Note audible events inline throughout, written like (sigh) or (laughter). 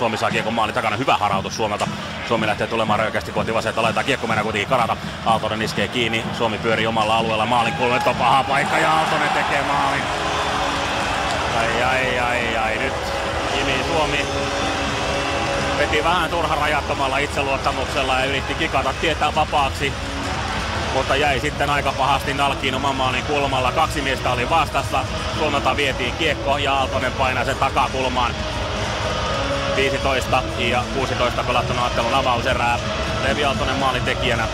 Suomi saa kiekon maalin takana. Hyvä harautus Suomelta. Suomi lähtee tulemaan röykästi kohti vasenta. Laitetaan kiekko mennä kuitenkin karata. Aaltonen iskee kiinni. Suomi pyörii omalla alueella. Maalin kulmet on paha paikka ja Aaltonen tekee maalin. Ai ai ai ai nyt Jimi Suomi veti vähän turha rajattomalla itseluottamuksella ja yritti kikata tietää vapaaksi. Mutta jäi sitten aika pahasti nalkiin oman maalin kulmalla. Kaksi miestä oli vastassa. Suomelta vietiin kiekko ja Aaltonen painaa sen takakulmaan. 15 ja 16 pelattuna ottelun avauserää. Levi Aaltonen maalintekijänä.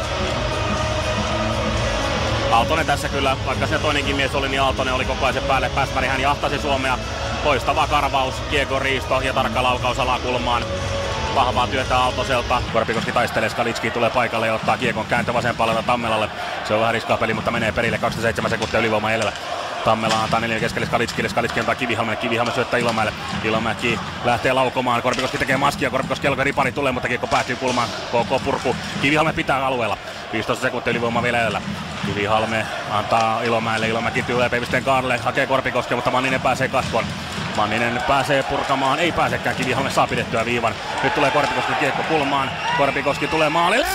Aaltonen tässä kyllä, vaikka se toinenkin mies oli, niin Aaltonen oli koko ajan päälle. Pääspäri hän jahtasi Suomea. Toistava karvaus, kiekon riisto ja tarkka laukaus alakulmaan. Vahvaa työtä Aaltoselta. Korpikoski taistelee, Skalitski tulee paikalle ja ottaa kiekon kääntö vasempalta Tammelalle. Se on vähän riskaa peli, mutta menee perille 27 sekuntia ylivoima edellä. Tammela antaa neljän keskelle Skalitskille, Skalitski antaa Kivihalmelle, Kivihalme syöttää Ilomäelle. Ilomäki lähtee laukomaan, Korpikoski tekee maskia, Korpikoski alkaa ripari tulee, mutta kiekko päätyy kulmaan, KK purku. Kivihalme pitää alueella, 15 sekuntia ylivoima vielä edellä. Kivihalme antaa Ilomäelle, Ilomäki tulee Peivisteen Kaarle, hakee Korpikoski, mutta Manninen pääsee katkoon. Manninen pääsee purkamaan, ei pääsekään, Kivihalme saa pidettyä viivan. Nyt tulee Korpikoski kiekko kulmaan, Korpikoski tulee maalille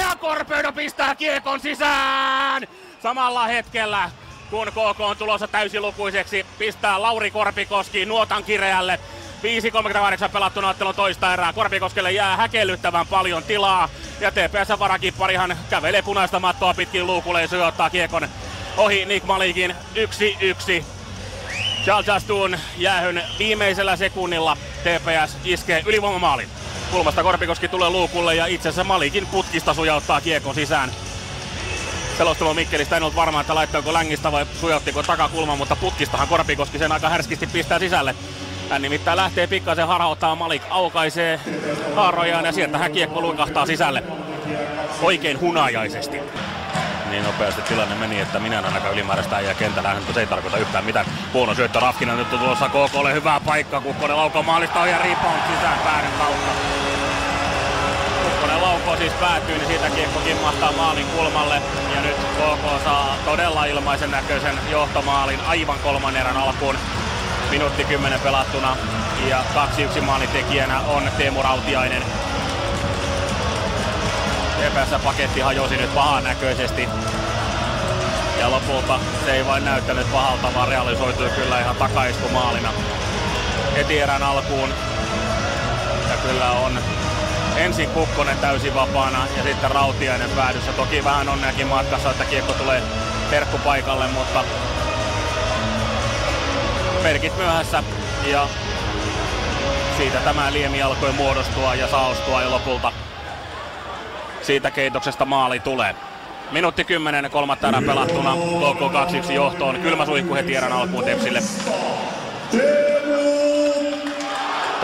ja Korpeudo pistää kiekon sisään! Samalla hetkellä kun KK on tulossa täysilukuiseksi, pistää Lauri Korpikoski nuotan kireälle. 5.38 pelattuna ottelun toista erää. Korpikoskelle jää häkellyttävän paljon tilaa. Ja TPS varakipparihan kävelee punaista mattoa pitkin luukulle ja syöttää kiekon ohi Nick Malikin 1-1. Charles Astun jäähyn viimeisellä sekunnilla TPS iskee ylivoimamaalin. Kulmasta Korpikoski tulee luukulle ja itse asiassa Malikin putkista sujauttaa kiekon sisään selostelu Mikkelistä. En ollut varma, että laittoiko längistä vai sujauttiko takakulma, mutta putkistahan Korpikoski sen aika härskisti pistää sisälle. Hän nimittäin lähtee pikkasen harhauttaa, Malik aukaisee haarojaan ja sieltä hän kiekko luikahtaa sisälle oikein hunajaisesti. Niin nopeasti tilanne meni, että minä en ainakaan ylimääräistä äijää kentällä, mutta se ei tarkoita yhtään mitään. Huono syöttö Rafkina nyt on tulossa KKlle hyvä paikka, Kukkonen laukoo maalista on ja rebound sisään päädyn kautta. Laukoo siis päätyy, niin siitä kiekko kimmahtaa maalin kulmalle. Ja nyt KK saa todella ilmaisen näköisen johtomaalin aivan kolmannen erän alkuun. Minuutti 10 pelattuna ja 2-1 maalitekijänä on Teemu Rautiainen. TPS paketti hajosi nyt pahan näköisesti. Ja lopulta se ei vain näyttänyt pahalta, vaan realisoitui kyllä ihan takaiskumaalina heti erän alkuun. Ja kyllä on ensin Kukkonen täysin vapaana ja sitten Rautiainen päädyssä. Toki vähän onneakin matkassa, että kiekko tulee terkkupaikalle, mutta merkit myöhässä ja siitä tämä liemi alkoi muodostua ja saostua ja lopulta siitä keitoksesta maali tulee. Minuutti 10, kolmatta erää pelattuna, KK 2-1 johtoon. Kylmä suihku heti erän alkuun Tepsille.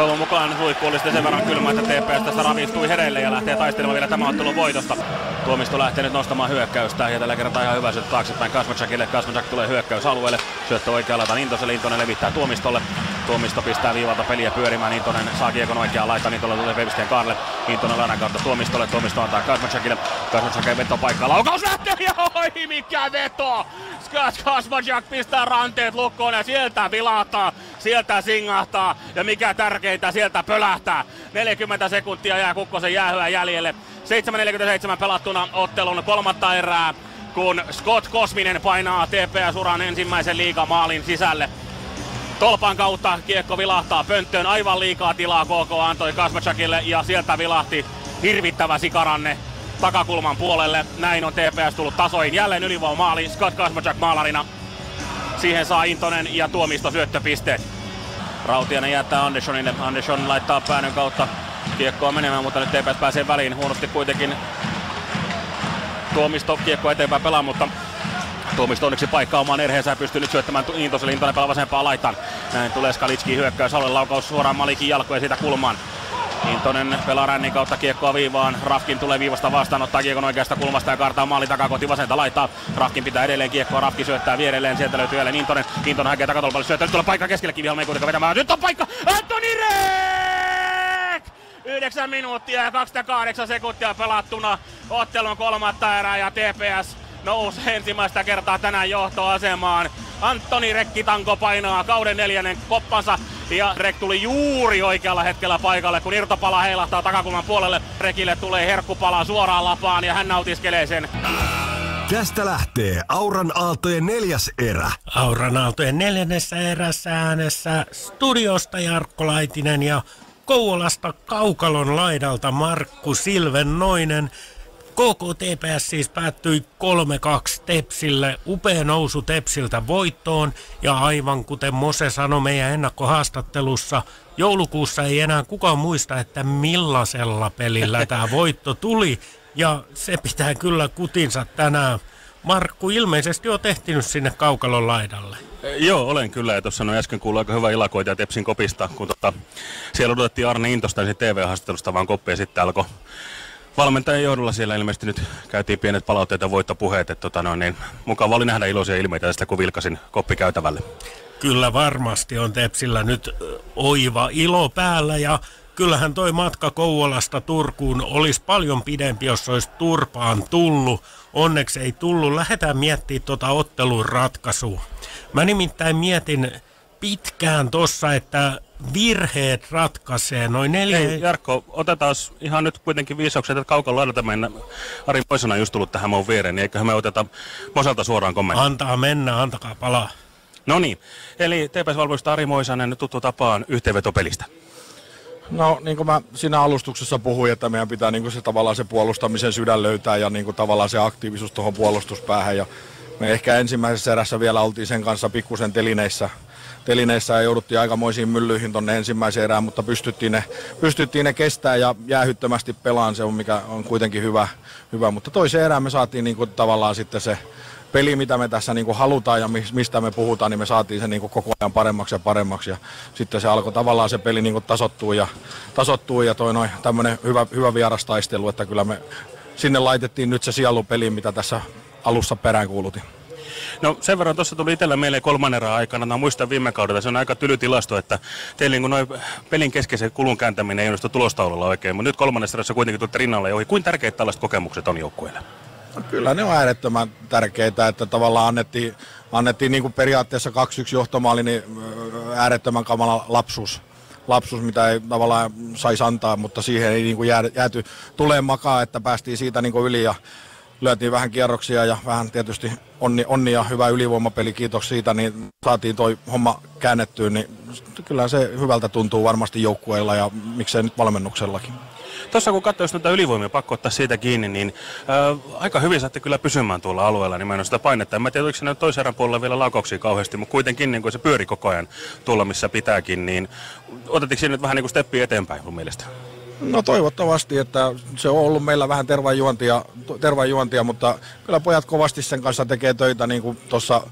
Toivon mukaan suihku oli sitten sen verran kylmä, että TPS tässä ravistui hereille ja lähtee taistelemaan vielä tämän ottelun voitosta. Tuomisto lähtee nyt nostamaan hyökkäystä ja tällä kertaa ihan hyvä syöttö taaksepäin Kasmacakille. Kasmacak tulee hyökkäysalueelle, syöttö oikealla laitaan Intoselle, Intonen levittää Tuomistolle. Tuomisto pistää viivalta peliä pyörimään, Intonen saa kiekon oikeaan laitaan, Intolle tulee Pevistien Karle. Intonen laidan kautta Tuomistolle, Tuomisto antaa Kasmacakille. Kasmacak veto paikkaa, laukaus lähtee ja (laughs) oi mikä veto! Kasmacak pistää ranteet lukkoon ja sieltä vilahtaa, sieltä singahtaa ja mikä tärkeintä, sieltä pölähtää. 40 sekuntia jää Kukkosen jäähyä jäljelle. 7.47 pelattuna ottelun kolmatta erää, kun Scott Kosminen painaa TPS-uran ensimmäisen liigamaalin sisälle. Tolpan kautta kiekko vilahtaa pönttöön, aivan liikaa tilaa KK antoi Kasmachakille ja sieltä vilahti hirvittävä sikaranne takakulman puolelle. Näin on TPS tullut tasoin. Jälleen ylivoimaali Scott Kasmachak maalarina. Siihen saa Intonen ja Tuomisto syöttöpisteet. Rautianen jättää Anderssonille. Andersson laittaa päännön kautta kiekkoa menemään, mutta nyt TPS pääsee väliin. Huonosti kuitenkin Tuomisto kiekko eteenpäin pelaa, mutta Tuomisto onneksi paikkaa omaan erheensä ja pystyy nyt syöttämään Intoselle. Intonen pelaa vasempaa laitaan. Näin tulee Skalitski hyökkäys, alle laukaus suoraan Malikin jalkoja siitä kulmaan. Intonen pelaa rännin kautta kiekkoa viivaan. Rafkin tulee viivasta vastaan, ottaa kiekon oikeasta kulmasta ja kartaa maali takaa kohti vasenta laittaa. Rafkin pitää edelleen kiekkoa, Rafki syöttää vierelleen, sieltä löytyy jälleen Intonen. Intonen hakee takatolpalle syöttää, nyt tulee paikka keskelle Kivihalme ei kuitenkaan vetämään. Nyt on paikka, Antoni Reek! 9 minuuttia ja 28 sekuntia pelattuna ottelun kolmatta erää ja TPS nousee ensimmäistä kertaa tänään johtoasemaan. Antoni Rekkitanko painaa kauden neljännen koppansa Ja Rek tuli juuri oikealla hetkellä paikalle, kun irtopala heilahtaa takakulman puolelle. Rekille tulee herkkupala suoraan lapaan ja hän nautiskelee sen. Tästä lähtee Auran Aaltojen neljäs erä. Auran Aaltojen neljännessä erässä äänessä studiosta Jarkko Laitinen ja Kouvolasta Kaukalon laidalta Markku Silvennoinen. Koko TPS siis päättyi 3-2 Tepsille. Upea nousu Tepsiltä voittoon ja aivan kuten Mose sanoi meidän ennakkohaastattelussa, joulukuussa ei enää kukaan muista, että millaisella pelillä (laughs) tämä voitto tuli. Ja se pitää kyllä kutinsa tänään. Markku ilmeisesti on tehtinyt sinne kaukalon laidalle. Joo, olen kyllä. Ja tuossa äsken kuului aika hyvä ilakoita Tepsin kopista, kun tota, siellä odotettiin Arne Intosta TV-haastattelusta vaan koppi ja sitten alkoi valmentajan johdolla siellä ilmeisesti nyt käytiin pienet palautteet ja voittopuheet. Että tota, no, niin, mukava oli nähdä iloisia ilmeitä tästä, kun vilkasin koppikäytävälle. Kyllä varmasti on Tepsillä nyt oiva ilo päällä ja kyllähän toi matka Kouvolasta Turkuun olisi paljon pidempi, jos olisi turpaan tullut. Onneksi ei tullut. Lähdetään miettimään tuota ottelun ratkaisua. Mä nimittäin mietin pitkään tossa, että virheet ratkaisee noin neljä... Ei, Jarkko, otetaan ihan nyt kuitenkin viisaukset, että kaukalla laidalta mennä. Ari Poisana just tullut tähän mun viereen, niin eiköhän me oteta Moselta suoraan kommentti. Antaa mennä, antakaa palaa. No niin, eli TPS-valvoista Ari Moisanen tuttu tapaan yhteenvetopelistä. No niin kuin mä siinä alustuksessa puhuin, että meidän pitää niin kuin se tavallaan se puolustamisen sydän löytää ja niin kuin tavallaan se aktiivisuus tuohon puolustuspäähän. Ja me ehkä ensimmäisessä erässä vielä oltiin sen kanssa pikkusen telineissä, telineissä ja jouduttiin aikamoisiin myllyihin tuonne ensimmäiseen erään, mutta pystyttiin ne, pystyttiin ne kestää ja jäähyttömästi pelaan se on, mikä on kuitenkin hyvä, hyvä. mutta toiseen erään me saatiin niin kuin tavallaan sitten se peli, mitä me tässä niin kuin halutaan ja mistä me puhutaan, niin me saatiin se niin kuin koko ajan paremmaksi ja paremmaksi. Ja sitten se alkoi tavallaan se peli niin kuin tasottua ja, tasottua ja toi noin tämmöinen hyvä, hyvä vierastaistelu, että kyllä me sinne laitettiin nyt se sielupeli, mitä tässä alussa peräänkuulutin. No sen verran tuossa tuli itsellä mieleen kolmannen aikana, mä muistan viime kaudella, se on aika tyly tilasto, että teillä niin noin pelin keskeisen kulun kääntäminen ei onnistu tulostaululla oikein, mutta nyt kolmannessa erässä kuitenkin tuotte rinnalle ohi. Kuinka tärkeitä tällaiset kokemukset on joukkueelle? No, kyllä ne on äärettömän tärkeitä, että tavallaan annettiin, annettiin niin kuin periaatteessa 2-1 johtomaali, niin äärettömän kamala lapsuus lapsuus, mitä ei tavallaan saisi antaa, mutta siihen ei niin kuin jääty tulee makaa, että päästiin siitä niin kuin yli ja lyötiin vähän kierroksia ja vähän tietysti onni, onni ja hyvä ylivoimapeli, kiitos siitä, niin saatiin toi homma käännettyä, niin kyllä se hyvältä tuntuu varmasti joukkueilla ja miksei nyt valmennuksellakin. Tuossa kun katsoo noita ylivoimia, pakko ottaa siitä kiinni, niin ää, aika hyvin saatte kyllä pysymään tuolla alueella nimenomaan sitä painetta. En mä tiedä, oliko se toisen erän puolella vielä laukauksia kauheasti, mutta kuitenkin niin kun se pyöri koko ajan tuolla, missä pitääkin, niin otettiinko siinä nyt vähän niin kuin steppi eteenpäin mun mielestä? No toivottavasti, että se on ollut meillä vähän tervajuontia, tervajuontia mutta kyllä pojat kovasti sen kanssa tekee töitä niin kuin tuossa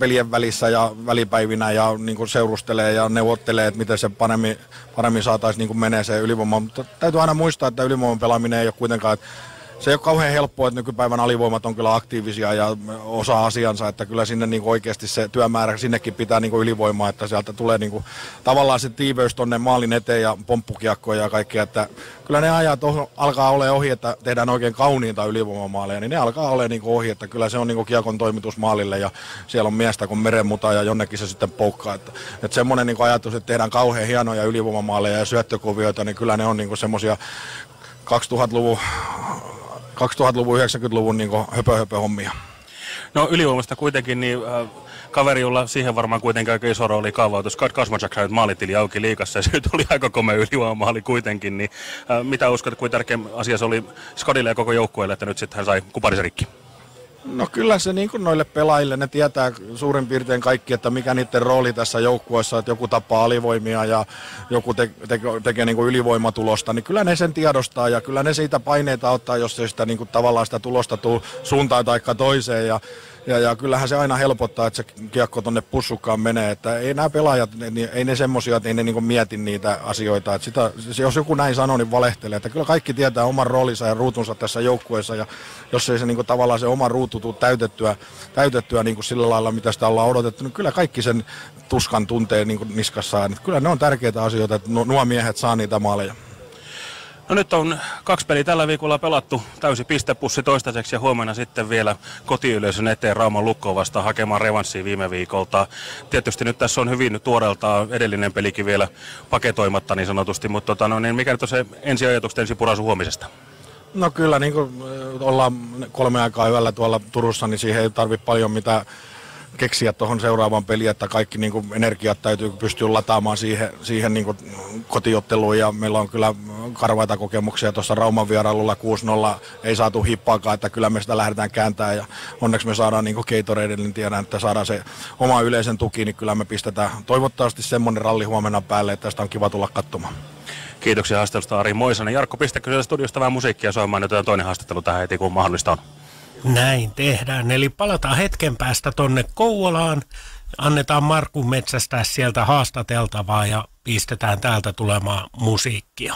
veljen välissä ja välipäivinä ja niin kuin seurustelee ja neuvottelee, että miten se paremmin, paremmin saataisiin niin menee se ylivoima. Mutta täytyy aina muistaa, että ylivoiman pelaaminen ei ole kuitenkaan, että se ei ole kauhean helppoa, että nykypäivän alivoimat on kyllä aktiivisia ja osaa asiansa, että kyllä sinne niin oikeasti se työmäärä sinnekin pitää niin ylivoimaa, että sieltä tulee niin tavallaan se tiiveys tuonne maalin eteen ja pomppukiekkoja ja kaikkea, että kyllä ne ajat oh, alkaa olla ohi, että tehdään oikein kauniita ylivoimamaaleja, niin ne alkaa olla niin ohi, että kyllä se on niin kiekon toimitus maalille ja siellä on miestä kuin merenmuta ja jonnekin se sitten poukkaa, että, että semmoinen niin ajatus, että tehdään kauhean hienoja ylivoimamaaleja ja syöttökuvioita, niin kyllä ne on niin semmoisia 2000-luvun 2000-luvun, 90-luvun niin höpö, höpö hommia. No ylivoimasta kuitenkin, niin äh, kaveri, jolla siihen varmaan kuitenkin aika iso rooli kaavautus. Kad Kasmacak nyt maalitili auki liikassa ja (laughs) se nyt oli aika komea ylivoimaali kuitenkin. Niin, äh, mitä uskot, kuinka tärkeä asia se oli Skadille ja koko joukkueelle, että nyt sitten hän sai kuparisen rikki? No kyllä se niin kuin noille pelaajille, ne tietää suurin piirtein kaikki, että mikä niiden rooli tässä joukkueessa, että joku tappaa alivoimia ja joku te, te, tekee niin kuin ylivoimatulosta, niin kyllä ne sen tiedostaa ja kyllä ne siitä paineita ottaa, jos ei sitä niin kuin tavallaan sitä tulosta tuu suuntaan tai toiseen. Ja ja, ja kyllähän se aina helpottaa, että se kiekko tonne pussukkaan menee. Että ei nämä pelaajat, ei ne semmosia, että ei ne niinku mieti niitä asioita. Että sitä, jos joku näin sanoo, niin valehtelee. Että kyllä kaikki tietää oman roolinsa ja ruutunsa tässä joukkueessa. Ja jos ei se niinku tavallaan se oma ruutu tule täytettyä, täytettyä niinku sillä lailla, mitä sitä ollaan odotettu, niin kyllä kaikki sen tuskan tuntee niinku niskassaan. Että kyllä ne on tärkeitä asioita, että nuo miehet saa niitä maaleja. No nyt on kaksi peliä tällä viikolla pelattu, täysi pistepussi toistaiseksi ja huomenna sitten vielä kotiyleisön eteen Rauman lukkoon vasta hakemaan revanssia viime viikolta. Tietysti nyt tässä on hyvin tuoreelta edellinen pelikin vielä paketoimatta niin sanotusti, mutta tota, no, niin mikä nyt on se ensiajatukset ensi purasu huomisesta? No kyllä, niin kuin ollaan kolme aikaa yöllä tuolla Turussa, niin siihen ei tarvitse paljon mitään keksiä tuohon seuraavaan peliin, että kaikki niin kuin, energiat täytyy pystyä lataamaan siihen, siihen niin kuin, kotiotteluun ja meillä on kyllä karvaita kokemuksia tuossa Rauman vierailulla 6-0 ei saatu hippaakaan, että kyllä me sitä lähdetään kääntämään ja onneksi me saadaan niin Gatorade, niin tiedän, että saadaan se oma yleisen tuki, niin kyllä me pistetään toivottavasti semmoinen ralli huomenna päälle, että tästä on kiva tulla katsomaan. Kiitoksia haastattelusta Ari Moisanen. Jarkko, pistäkö studiosta vähän musiikkia soimaan, nyt toinen haastattelu tähän heti, kun mahdollista on. Näin tehdään. Eli palataan hetken päästä tonne Kouvolaan. Annetaan Markun metsästää sieltä haastateltavaa ja pistetään täältä tulemaan musiikkia.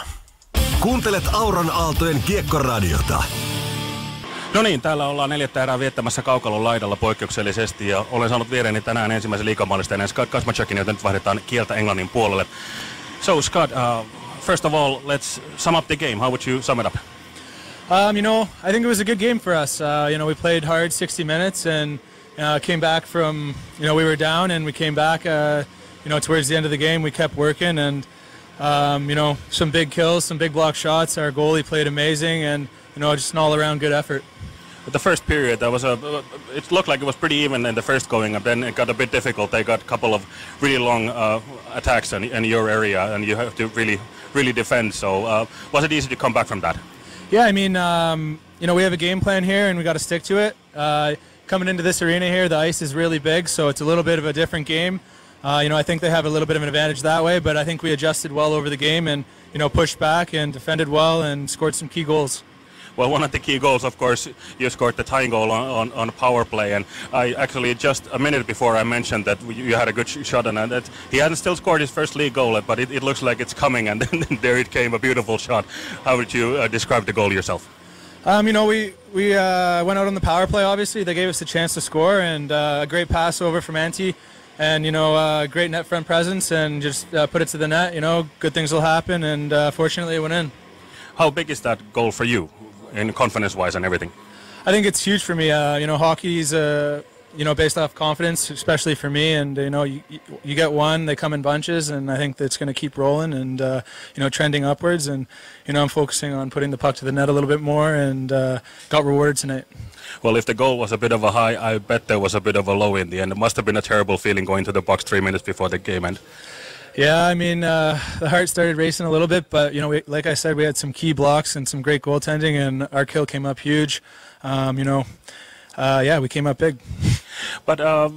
Kuuntelet Auran Aaltojen kiekkoradiota. No niin, täällä ollaan neljättä erää viettämässä Kaukalon laidalla poikkeuksellisesti ja olen saanut viereeni tänään ensimmäisen liikamallista ennen Scott Kasmachakin, joten nyt vaihdetaan kieltä englannin puolelle. So Scott, uh, first of all, let's sum up the game. How would you sum it up? Um, you know, I think it was a good game for us. Uh, you know, we played hard 60 minutes and uh, came back from, you know, we were down and we came back, uh, you know, towards the end of the game. We kept working and, um, you know, some big kills, some big block shots. Our goalie played amazing and, you know, just an all around good effort. But the first period, that was a, it looked like it was pretty even in the first going, up. then it got a bit difficult. They got a couple of really long uh, attacks in, in, your area, and you have to really, really defend. So, uh, was it easy to come back from that? Yeah, I mean, um, you know, we have a game plan here, and we got to stick to it. Uh, coming into this arena here, the ice is really big, so it's a little bit of a different game. Uh, you know, I think they have a little bit of an advantage that way, but I think we adjusted well over the game and you know pushed back and defended well and scored some key goals. Well, one of the key goals, of course, you scored the tying goal on, on, on power play, and I actually just a minute before I mentioned that you had a good sh- shot, and that he hadn't still scored his first league goal, but it, it looks like it's coming, and (laughs) then there it came, a beautiful shot. How would you uh, describe the goal yourself? Um, you know, we we uh, went out on the power play. Obviously, they gave us a chance to score, and uh, a great pass over from Antti, and you know, uh, great net front presence, and just uh, put it to the net. You know, good things will happen, and uh, fortunately, it went in. How big is that goal for you? In confidence wise and everything? I think it's huge for me. Uh, you know, hockey's uh, you know based off confidence, especially for me. And you know, you, you get one, they come in bunches, and I think that's going to keep rolling and uh, you know trending upwards. And you know, I'm focusing on putting the puck to the net a little bit more, and uh, got rewarded tonight. Well, if the goal was a bit of a high, I bet there was a bit of a low in the end. It must have been a terrible feeling going to the box three minutes before the game end. Yeah, I mean, uh, the heart started racing a little bit, but you know, we, like I said, we had some key blocks and some great goaltending, and our kill came up huge. Um, you know, uh, yeah, we came up big. (laughs) But uh,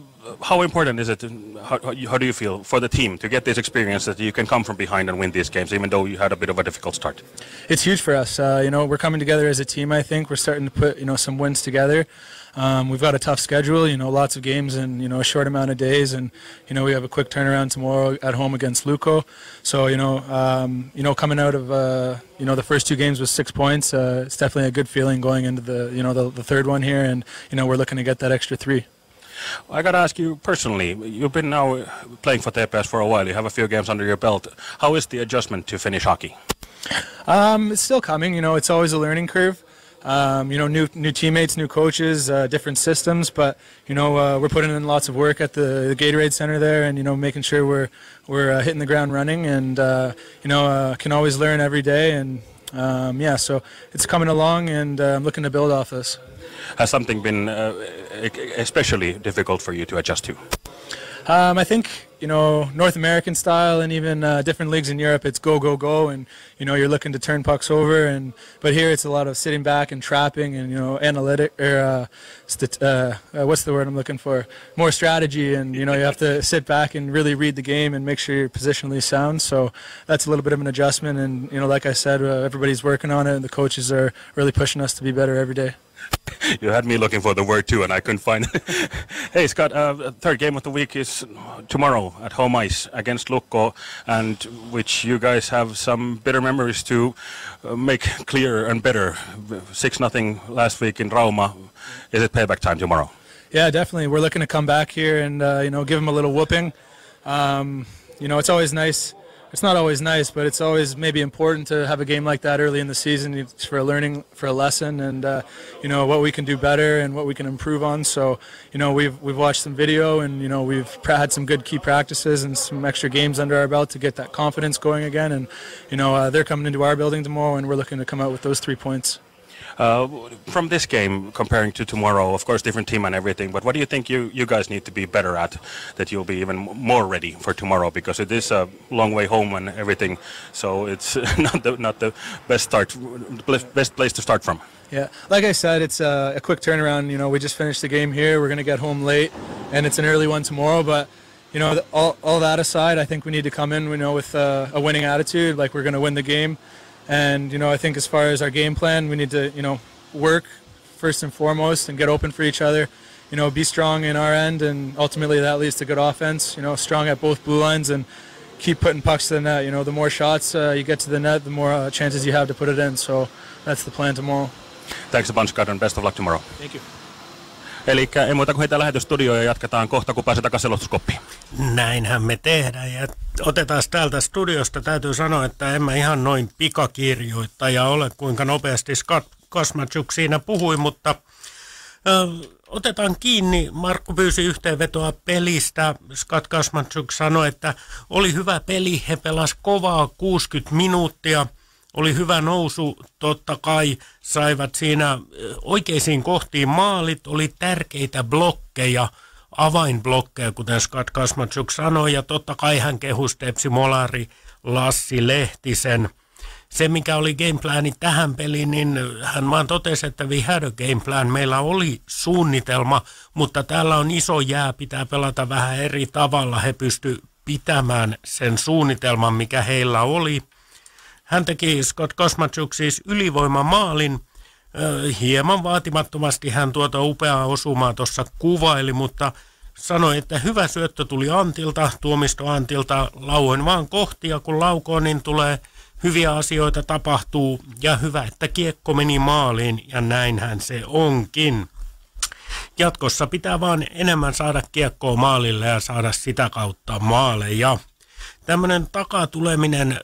how important is it? How, how, do you feel for the team to get this experience that you can come from behind and win these games, even though you had a bit of a difficult start? It's huge for us. Uh, you know, we're coming together as a team. I think we're starting to put you know some wins together. Um, we've got a tough schedule, you know, lots of games in you know a short amount of days, and you know we have a quick turnaround tomorrow at home against Luco. So you know, um, you know, coming out of uh, you know the first two games with six points, uh, it's definitely a good feeling going into the you know the, the third one here, and you know we're looking to get that extra three. I got to ask you personally. You've been now playing for TPS for a while. You have a few games under your belt. How is the adjustment to Finnish hockey? Um, it's still coming. You know, it's always a learning curve. Um, you know, new new teammates, new coaches, uh, different systems. But you know, uh, we're putting in lots of work at the, the, Gatorade Center there, and you know, making sure we're we're uh, hitting the ground running, and uh, you know, uh, can always learn every day. And um, yeah, so it's coming along, and uh, I'm looking to build off this. Has something been especially difficult for you to adjust to? Um, I think you know North American style and even uh, different leagues in Europe. It's go go go, and you know you're looking to turn pucks over. And but here it's a lot of sitting back and trapping, and you know analytic or uh, uh, uh, what's the word I'm looking for? More strategy, and you know you have to sit back and really read the game and make sure you're positionally sound. So that's a little bit of an adjustment. And you know, like I said, uh, everybody's working on it, and the coaches are really pushing us to be better every day. (laughs) you had me looking for the word too, and I couldn't find it. (laughs) hey, Scott, uh, third game of the week is tomorrow at home ice against Lukko, and which you guys have some bitter memories to uh, make clear and better. 6 nothing last week in Rauma. Is it payback time tomorrow? Yeah, definitely. We're looking to come back here and, uh, you know, give them a little whooping. Um, you know, it's always nice it's not always nice, but it's always maybe important to have a game like that early in the season for a learning, for a lesson, and uh, you know what we can do better and what we can improve on. So you know we've we've watched some video and you know we've had some good key practices and some extra games under our belt to get that confidence going again. And you know uh, they're coming into our building tomorrow, and we're looking to come out with those three points. Uh, from this game, comparing to tomorrow, of course, different team and everything. But what do you think you, you guys need to be better at that you'll be even more ready for tomorrow? Because it is a long way home and everything, so it's (laughs) not the not the best start, best place to start from. Yeah, like I said, it's a, a quick turnaround. You know, we just finished the game here. We're gonna get home late, and it's an early one tomorrow. But you know, all, all that aside, I think we need to come in, you know, with a, a winning attitude, like we're gonna win the game. And you know, I think as far as our game plan, we need to you know work first and foremost and get open for each other. You know, be strong in our end, and ultimately that leads to good offense. You know, strong at both blue lines and keep putting pucks to the net. You know, the more shots uh, you get to the net, the more uh, chances you have to put it in. So that's the plan tomorrow. Thanks a bunch, and best of luck tomorrow. Thank you. Eli ei muuta kuin heitä lähetystudioon ja jatketaan kohta, kun pääsee takaisin selostuskoppiin. Näinhän me tehdään ja otetaan täältä studiosta. Täytyy sanoa, että en mä ihan noin pikakirjoittaja ole, kuinka nopeasti Scott Kosmachuk siinä puhui, mutta ö, otetaan kiinni. Markku pyysi yhteenvetoa pelistä. Scott Kosmachuk sanoi, että oli hyvä peli. He pelasivat kovaa 60 minuuttia – oli hyvä nousu, totta kai saivat siinä oikeisiin kohtiin maalit, oli tärkeitä blokkeja, avainblokkeja, kuten Scott Kasmatsuk sanoi, ja totta kai hän kehui Stepsi Molari, Lassi Lehtisen. Se, mikä oli gameplani tähän peliin, niin hän vaan totesi, että we had a game plan. Meillä oli suunnitelma, mutta täällä on iso jää, pitää pelata vähän eri tavalla. He pysty pitämään sen suunnitelman, mikä heillä oli – hän teki Scott Kosmachuk siis ylivoimamaalin. Hieman vaatimattomasti hän tuota upeaa osumaa tuossa kuvaili, mutta sanoi, että hyvä syöttö tuli Antilta, tuomisto Antilta, lauoin vaan kohtia, kun laukoon, niin tulee hyviä asioita tapahtuu ja hyvä, että kiekko meni maaliin ja näinhän se onkin. Jatkossa pitää vaan enemmän saada kiekkoa maalille ja saada sitä kautta maaleja. Tämmöinen takatuleminen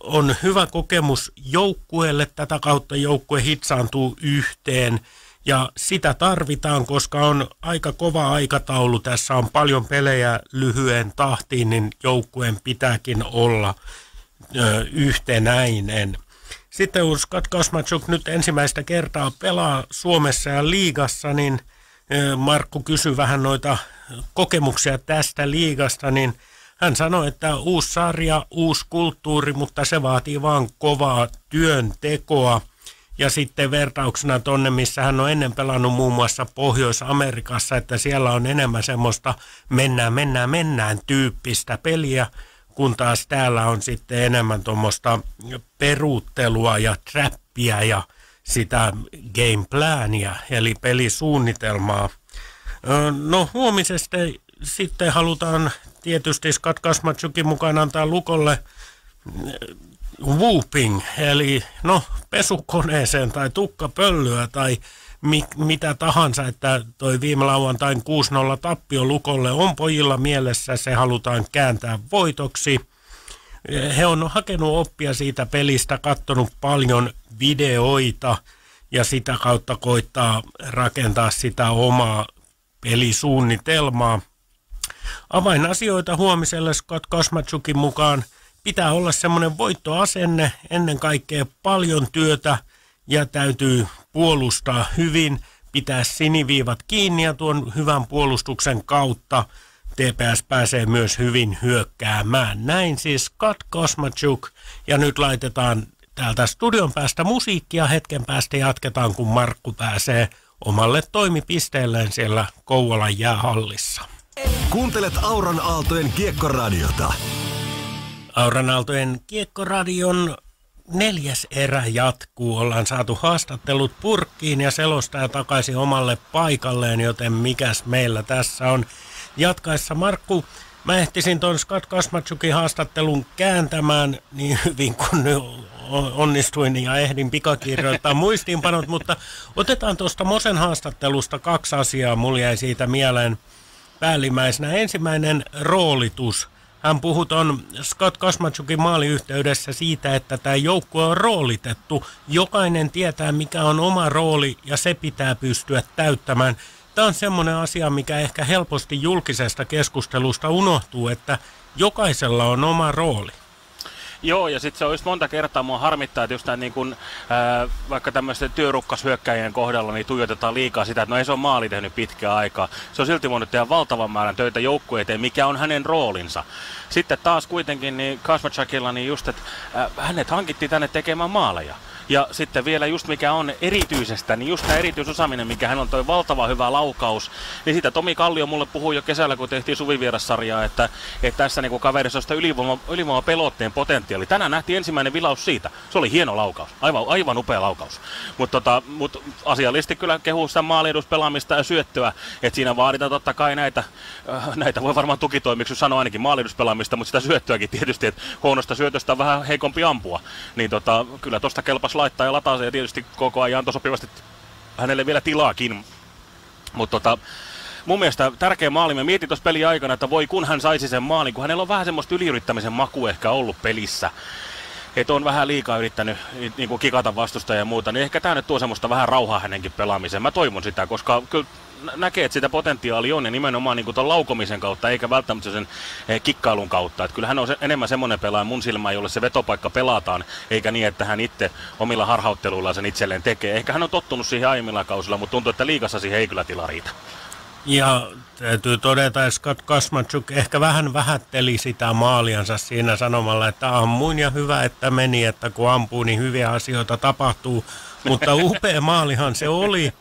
on hyvä kokemus joukkueelle. Tätä kautta joukkue hitsaantuu yhteen ja sitä tarvitaan, koska on aika kova aikataulu. Tässä on paljon pelejä lyhyen tahtiin, niin joukkueen pitääkin olla ö, yhtenäinen. Sitten Scott Kosmachuk nyt ensimmäistä kertaa pelaa Suomessa ja liigassa, niin Markku kysyi vähän noita kokemuksia tästä liigasta, niin – hän sanoi, että uusi sarja, uusi kulttuuri, mutta se vaatii vaan kovaa työntekoa. Ja sitten vertauksena tonne, missä hän on ennen pelannut muun muassa Pohjois-Amerikassa, että siellä on enemmän semmoista mennään, mennään, mennään tyyppistä peliä, kun taas täällä on sitten enemmän tuommoista peruuttelua ja trappia ja sitä gameplania, eli pelisuunnitelmaa. No huomisesta sitten halutaan tietysti Scott Kasmatsukin mukaan antaa Lukolle eh, whooping, eli no pesukoneeseen tai tukkapölyä tai mi- mitä tahansa, että toi viime lauantain 6-0 tappio Lukolle on pojilla mielessä, se halutaan kääntää voitoksi. He on hakenut oppia siitä pelistä, katsonut paljon videoita ja sitä kautta koittaa rakentaa sitä omaa pelisuunnitelmaa. Avainasioita huomiselle Scott Kosmatsukin mukaan pitää olla semmoinen voittoasenne, ennen kaikkea paljon työtä ja täytyy puolustaa hyvin, pitää siniviivat kiinni ja tuon hyvän puolustuksen kautta TPS pääsee myös hyvin hyökkäämään. Näin siis Scott Kosmachuk ja nyt laitetaan täältä studion päästä musiikkia. Hetken päästä jatketaan, kun Markku pääsee omalle toimipisteelleen siellä Kouvolan jäähallissa. Kuuntelet Auran Aaltojen kiekkoradiota. Auran Aaltojen kiekkoradion neljäs erä jatkuu. Ollaan saatu haastattelut purkkiin ja selostaja takaisin omalle paikalleen, joten mikäs meillä tässä on jatkaessa. Markku, mä ehtisin tuon Scott Kasmatsukin haastattelun kääntämään niin hyvin kuin onnistuin ja ehdin pikakirjoittaa muistiinpanot, mutta otetaan tuosta Mosen haastattelusta kaksi asiaa. Mulla jäi siitä mieleen päällimmäisenä. Ensimmäinen roolitus. hän puhui tuon Scott Kosmachukin maaliyhteydessä siitä, että tämä joukkue on roolitettu. Jokainen tietää, mikä on oma rooli ja se pitää pystyä täyttämään. Tämä on semmoinen asia, mikä ehkä helposti julkisesta keskustelusta unohtuu, että jokaisella on oma rooli. Joo, ja sitten se on just monta kertaa mua harmittaa, että just niin kun, ää, vaikka tämmöisten työrukkashyökkäjien kohdalla niin tuijotetaan liikaa sitä, että no ei se ole maali tehnyt pitkää aikaa. Se on silti voinut tehdä valtavan määrän töitä joukkueeseen, mikä on hänen roolinsa. Sitten taas kuitenkin niin Kasmachakilla niin just, että ää, hänet hankittiin tänne tekemään maaleja. Ja sitten vielä just mikä on erityisestä, niin just tämä erityisosaaminen, mikä hän on toi valtava hyvä laukaus, niin sitä Tomi Kallio mulle puhui jo kesällä, kun tehtiin suvivierassarjaa, että, että tässä niin kaverissa on sitä ylivoima, ylivoima pelotteen potentiaali. Tänään nähtiin ensimmäinen vilaus siitä. Se oli hieno laukaus, aivan, aivan upea laukaus. Mutta tota, mut asiallisesti kyllä kehuu sitä maalieduspelaamista ja syöttöä, että siinä vaaditaan totta kai näitä, äh, näitä voi varmaan tukitoimiksi sanoa ainakin maalieduspelaamista, mutta sitä syöttöäkin tietysti, että huonosta syötöstä on vähän heikompi ampua. Niin tota, kyllä tosta kelpas laittaa ja lataa se ja tietysti koko ajan antoi sopivasti hänelle vielä tilaakin. Mutta tota, mun mielestä tärkeä maali. Mä mietin tuossa pelin aikana, että voi kun hän saisi sen maalin, kun hänellä on vähän semmoista yliyrittämisen maku ehkä ollut pelissä. Että on vähän liikaa yrittänyt niin kuin kikata vastustajia ja muuta, niin ehkä tämä nyt tuo semmoista vähän rauhaa hänenkin pelaamiseen. Mä toivon sitä, koska kyllä näkee, että sitä potentiaalia on ja nimenomaan niin tuon laukomisen kautta, eikä välttämättä sen eh, kikkailun kautta. Että kyllä hän on enemmän semmoinen pelaaja mun silmään, jolle se vetopaikka pelataan, eikä niin, että hän itse omilla harhautteluilla sen itselleen tekee. Ehkä hän on tottunut siihen aiemmilla kausilla, mutta tuntuu, että liikassa siihen ei kyllä tila riitä. Ja täytyy todeta, että Scott Kosmachuk ehkä vähän vähätteli sitä maaliansa siinä sanomalla, että ammuin ja hyvä, että meni, että kun ampuu, niin hyviä asioita tapahtuu. Mutta upea maalihan se oli.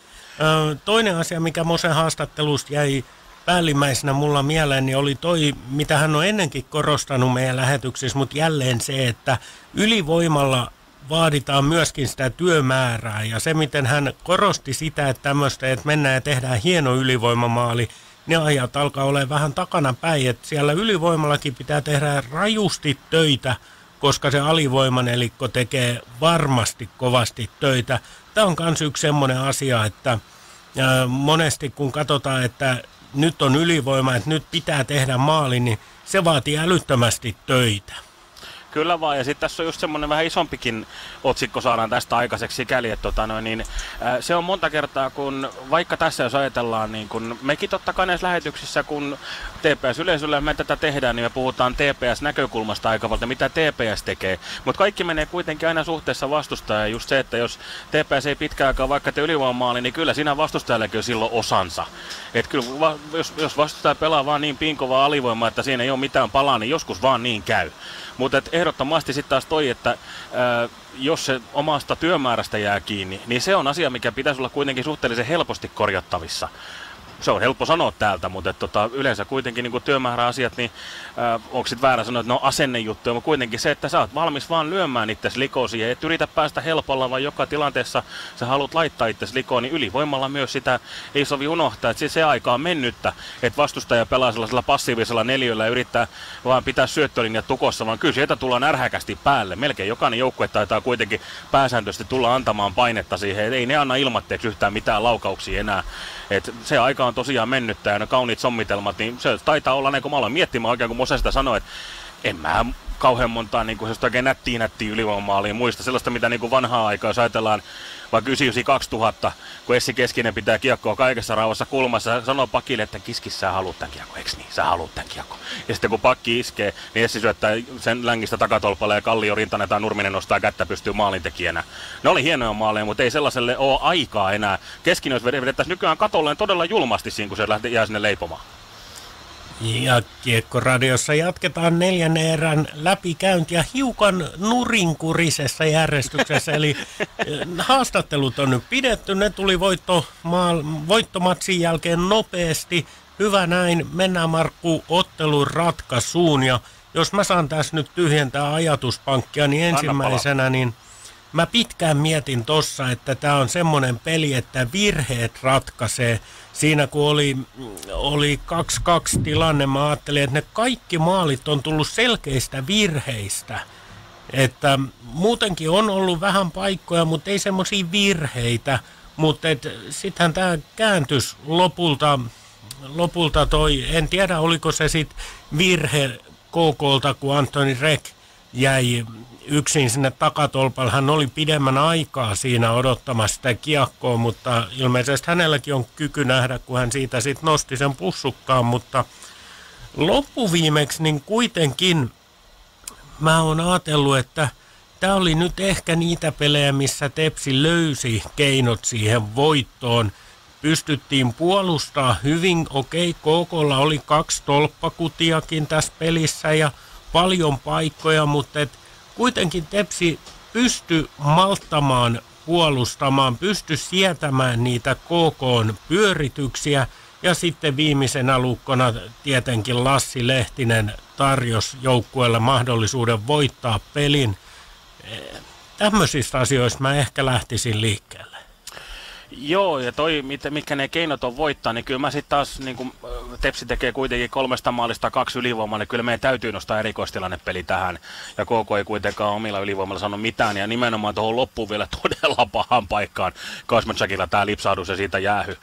Toinen asia, mikä Mosen haastattelusta jäi päällimmäisenä mulla mieleen, niin oli toi, mitä hän on ennenkin korostanut meidän lähetyksissä, mutta jälleen se, että ylivoimalla vaaditaan myöskin sitä työmäärää ja se, miten hän korosti sitä, että tämmöistä, että mennään ja tehdään hieno ylivoimamaali, ne ajat alkaa olla vähän takana päin, että siellä ylivoimallakin pitää tehdä rajusti töitä, koska se alivoimanelikko tekee varmasti kovasti töitä. Tämä on myös yksi semmoinen asia, että monesti kun katsotaan, että nyt on ylivoima, että nyt pitää tehdä maali, niin se vaatii älyttömästi töitä. Kyllä vaan, ja sitten tässä on just semmoinen vähän isompikin otsikko saadaan tästä aikaiseksi sikäli, että tota noin, niin, ää, se on monta kertaa, kun vaikka tässä jos ajatellaan, niin kun mekin totta kai näissä lähetyksissä, kun TPS-yleisölle me tätä tehdään, niin me puhutaan TPS-näkökulmasta aika paljon, mitä TPS tekee, mutta kaikki menee kuitenkin aina suhteessa vastustajaan, just se, että jos TPS ei pitkään aikaa vaikka te ylivoimaali, niin kyllä siinä vastustajallekin on silloin osansa. Et kyllä, va, jos, jos vastustaja pelaa vaan niin pinkovaa alivoimaa, että siinä ei ole mitään palaa, niin joskus vaan niin käy. Mutta ehdottomasti sitten taas toi, että ää, jos se omasta työmäärästä jää kiinni, niin se on asia, mikä pitäisi olla kuitenkin suhteellisen helposti korjattavissa se on helppo sanoa täältä, mutta et, tota, yleensä kuitenkin niin työmääräasiat, niin äh, onko sitten väärä sanoa, että ne on asennejuttuja, mutta kuitenkin se, että sä oot valmis vaan lyömään itse likoon siihen, et yritä päästä helpolla, vaan joka tilanteessa sä haluat laittaa itse likoon, niin ylivoimalla myös sitä ei sovi unohtaa, että se, se aika on mennyttä, että vastustaja pelaa sellaisella passiivisella neljöllä ja yrittää vaan pitää syöttölinjat tukossa, vaan kyllä sieltä tullaan ärhäkästi päälle. Melkein jokainen joukkue taitaa kuitenkin pääsääntöisesti tulla antamaan painetta siihen, ei ne anna ilmatteeksi yhtään mitään laukauksia enää. Et se aika on tosiaan mennyttä ja ne kauniit sommitelmat, niin se taitaa olla, niin kun mä aloin miettimään oikein, kun Mose sitä sanoi, että en mä kauhean montaa niin kuin oikein nättiä nättiä ylivoimaaliin muista. Sellaista, mitä niin kuin vanhaa aikaa, jos ajatellaan vaikka 99-2000, kun Essi Keskinen pitää kiekkoa kaikessa rauhassa kulmassa, sanoo pakille, että kiskissä sä haluat tämän kiekko, eikö niin? Sä haluat tämän kiekko. Ja sitten kun pakki iskee, niin Essi syöttää sen längistä takatolpalle ja Kallio Rintanen tai Nurminen nostaa kättä pystyy maalintekijänä. Ne oli hienoja maaleja, mutta ei sellaiselle ole aikaa enää. Keskinen, jos vedettäisiin nykyään katolleen todella julmasti siinä, kun se lähtee, jää sinne leipomaan. Ja Kiekkoradiossa jatketaan neljännen erän läpikäyntiä hiukan nurinkurisessa järjestyksessä. Eli eh, haastattelut on nyt pidetty, ne tuli voitto, maal, voittomatsin jälkeen nopeasti. Hyvä näin, mennään Markku ottelun ratkaisuun. Ja jos mä saan tässä nyt tyhjentää ajatuspankkia, niin ensimmäisenä niin mä pitkään mietin tossa, että tämä on semmoinen peli, että virheet ratkaisee siinä kun oli, oli 2-2 tilanne, mä ajattelin, että ne kaikki maalit on tullut selkeistä virheistä. Että muutenkin on ollut vähän paikkoja, mutta ei semmoisia virheitä. Mutta sittenhän tämä kääntys lopulta, lopulta toi, en tiedä oliko se sitten virhe KKlta, kun Antoni Rek jäi yksin sinne takatolpalle. Hän oli pidemmän aikaa siinä odottamassa sitä kiekkoa, mutta ilmeisesti hänelläkin on kyky nähdä, kun hän siitä sitten nosti sen pussukkaan, mutta loppuviimeksi niin kuitenkin mä oon ajatellut, että tämä oli nyt ehkä niitä pelejä, missä Tepsi löysi keinot siihen voittoon. Pystyttiin puolustaa hyvin, okei, KKlla oli kaksi tolppakutiakin tässä pelissä ja paljon paikkoja, mutta et kuitenkin Tepsi pysty malttamaan puolustamaan, pysty sietämään niitä KK pyörityksiä ja sitten viimeisenä lukkona tietenkin Lassi Lehtinen tarjosi joukkueelle mahdollisuuden voittaa pelin. Tämmöisistä asioista mä ehkä lähtisin liikkeelle. Joo, ja toi, mitkä ne keinot on voittaa, niin kyllä mä sitten taas, niin kun Tepsi tekee kuitenkin kolmesta maalista kaksi ylivoimaa, niin kyllä meidän täytyy nostaa erikoistilannepeli tähän. Ja KK ei kuitenkaan omilla ylivoimalla sano mitään, ja nimenomaan tuohon loppuun vielä (laughs) todella pahan paikkaan. Kosmatsakilla tämä lipsahdus ja siitä jäähy.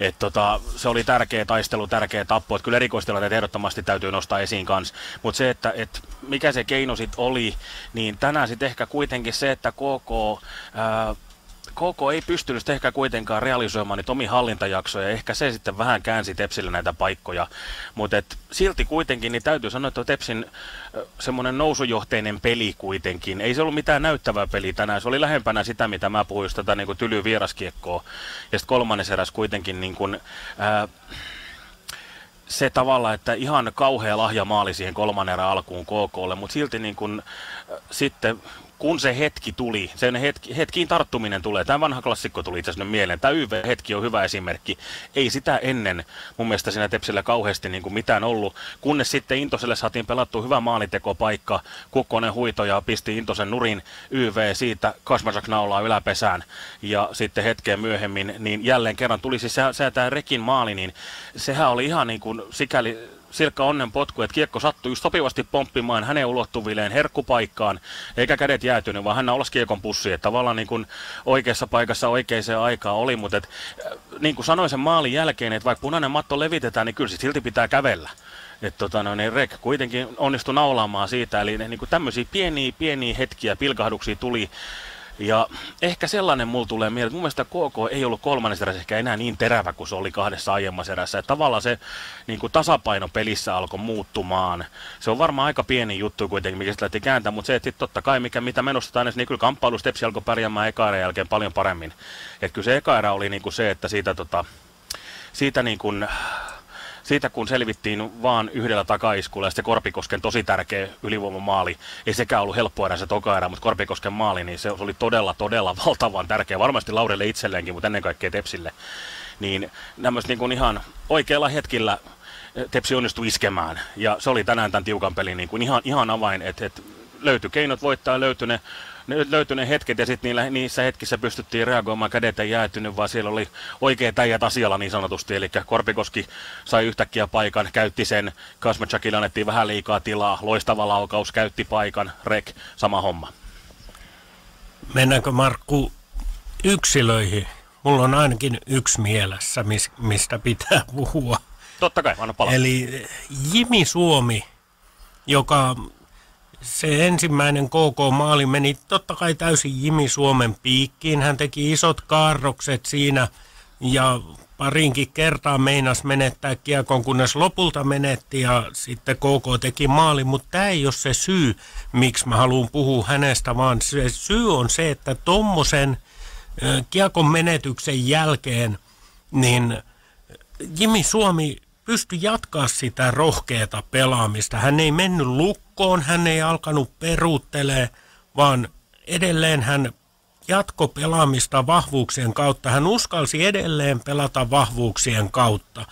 Et tota, se oli tärkeä taistelu, tärkeä tappo, että kyllä erikoistilanteet ehdottomasti täytyy nostaa esiin kanssa. Mutta se, että et mikä se keino sitten oli, niin tänään sitten ehkä kuitenkin se, että KK... Ää, KK ei pystynyt ehkä kuitenkaan realisoimaan niitä omia hallintajaksoja, ehkä se sitten vähän käänsi Tepsille näitä paikkoja, mutta silti kuitenkin niin täytyy sanoa, että Tepsin semmoinen nousujohteinen peli kuitenkin, ei se ollut mitään näyttävää peliä tänään, se oli lähempänä sitä, mitä mä puhuin, tätä niin kuin tyly ja sitten kolmannes eräs kuitenkin niin kuin, ää, se tavalla, että ihan kauhea lahja maali siihen kolmannen erän alkuun KKlle, mutta silti niin kun, sitten kun se hetki tuli, sen hetki, hetkiin tarttuminen tulee, tämä vanha klassikko tuli itse asiassa mieleen, tämä YV-hetki on hyvä esimerkki, ei sitä ennen mun mielestä siinä Tepsillä kauheasti niin kuin mitään ollut, kunnes sitten Intoselle saatiin pelattu hyvä maalitekopaikka, Kukkonen huito ja pisti Intosen nurin YV siitä, Kasmasak naulaa yläpesään. Ja sitten hetkeen myöhemmin, niin jälleen kerran tuli siis säätää Rekin maali, niin sehän oli ihan niin kuin sikäli silkka onnen potku, että kiekko sattui just sopivasti pomppimaan hänen ulottuvilleen herkkupaikkaan, eikä kädet jäätynyt, vaan hän naulasi kiekon pussiin, että tavallaan niin kuin oikeassa paikassa oikeaan aikaan oli, mutta et, äh, niin kuin sanoin sen maalin jälkeen, että vaikka punainen matto levitetään, niin kyllä silti pitää kävellä. Että tota, no, niin Rek kuitenkin onnistui naulaamaan siitä, eli niin kuin tämmöisiä pieniä, pieniä hetkiä, pilkahduksia tuli, ja ehkä sellainen mulla tulee mieleen, että mun mielestä KK ei ollut kolmannessa erässä ehkä enää niin terävä kuin se oli kahdessa aiemmassa erässä. Että tavallaan se niin kuin tasapaino pelissä alkoi muuttumaan. Se on varmaan aika pieni juttu kuitenkin, mikä se lähti kääntää, mutta se, että totta kai mikä, mitä me nostetaan, niin kyllä kamppailu Stepsi alkoi pärjäämään eka jälkeen paljon paremmin. Että kyllä se eka erä oli niin kuin se, että siitä, tota, siitä niin kuin, siitä kun selvittiin vaan yhdellä takaiskulla ja sitten Korpikosken tosi tärkeä ylivoimamaali, ei sekään ollut helppo erä se toka erä, mutta Korpikosken maali, niin se oli todella, todella (laughs) valtavan tärkeä, varmasti Laurelle itselleenkin, mutta ennen kaikkea Tepsille. Niin nämä niin kuin ihan oikealla hetkellä eh, Tepsi onnistui iskemään, ja se oli tänään tämän tiukan pelin niin kuin ihan, ihan avain, että, että löytyi keinot voittaa, löytyi ne löytyi ne hetket ja sitten niillä, niissä hetkissä pystyttiin reagoimaan, kädet ei jäätynyt, vaan siellä oli oikea äijät asialla niin sanotusti. Eli Korpikoski sai yhtäkkiä paikan, käytti sen, Kasmachakille annettiin vähän liikaa tilaa, loistava laukaus, käytti paikan, rek, sama homma. Mennäänkö Markku yksilöihin? Mulla on ainakin yksi mielessä, mistä pitää puhua. Totta kai, anna palaa. Eli Jimi Suomi, joka se ensimmäinen KK-maali meni totta kai täysin Jimi Suomen piikkiin. Hän teki isot kaarrokset siinä ja parinkin kertaa meinas menettää kiekon, kunnes lopulta menetti ja sitten KK teki maali, mutta tämä ei ole se syy, miksi mä haluan puhua hänestä, vaan se syy on se, että tuommoisen kiekon menetyksen jälkeen, niin Jimi Suomi pystyi jatkaa sitä rohkeata pelaamista. Hän ei mennyt lukkoon, hän ei alkanut peruuttelee, vaan edelleen hän jatko pelaamista vahvuuksien kautta. Hän uskalsi edelleen pelata vahvuuksien kautta.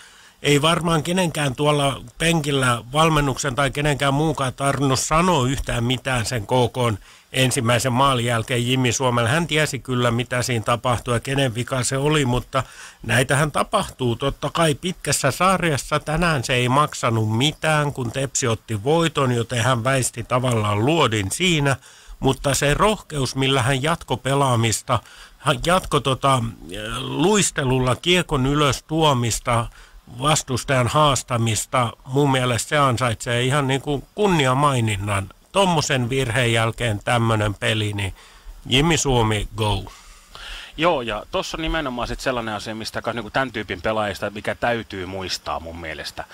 Ei varmaan kenenkään tuolla penkillä valmennuksen tai kenenkään muukaan tarvinnut sanoa yhtään mitään sen KK ensimmäisen maalin jälkeen Jimmy Suomella. Hän tiesi kyllä, mitä siinä tapahtui ja kenen vika se oli, mutta näitähän tapahtuu totta kai pitkässä sarjassa. Tänään se ei maksanut mitään, kun Tepsi otti voiton, joten hän väisti tavallaan luodin siinä. Mutta se rohkeus, millä hän jatko pelaamista, hän jatko tota, luistelulla kiekon ylös tuomista, vastustajan haastamista. Mun mielestä se ansaitsee ihan niin kuin kunniamaininnan. Tommosen virheen jälkeen tämmöinen peli, niin Jimmy Suomi, go. Joo, ja tuossa on nimenomaan sit sellainen asia, mistä niin tämän tyypin pelaajista, mikä täytyy muistaa mun mielestä,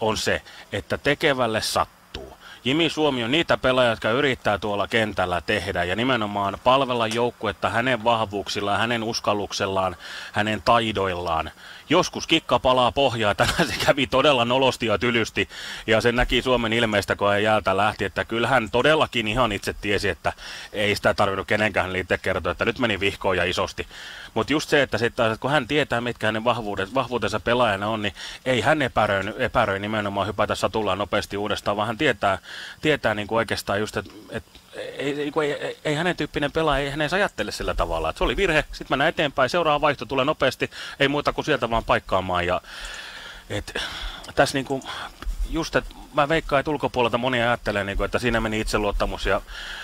on se, että tekevälle sattuu. Jimi Suomi on niitä pelaajia, jotka yrittää tuolla kentällä tehdä ja nimenomaan palvella joukkuetta hänen vahvuuksillaan, hänen uskalluksellaan, hänen taidoillaan joskus kikka palaa pohjaa. Tänään se kävi todella nolosti ja tylysti ja sen näki Suomen ilmeistä, kun hän jäältä lähti, että kyllähän todellakin ihan itse tiesi, että ei sitä tarvinnut kenenkään itse kertoa, että nyt meni vihkoon ja isosti. Mutta just se, että, sit, kun hän tietää, mitkä hänen vahvuudet, vahvuutensa pelaajana on, niin ei hän epäröi, epäröi nimenomaan hypätä satullaan nopeasti uudestaan, vaan hän tietää, tietää niin kuin oikeastaan just, että, että ei, ei, ei, ei hänen tyyppinen pelaaja, ei hänen ajattele sillä tavalla. Että se oli virhe, sitten mennään eteenpäin, seuraava vaihto tulee nopeasti, ei muuta kuin sieltä vaan paikkaamaan. Ja, et, tässä niin kuin, just, että mä veikkaan, että ulkopuolelta moni ajattelee, niin kuin, että siinä meni itseluottamus ja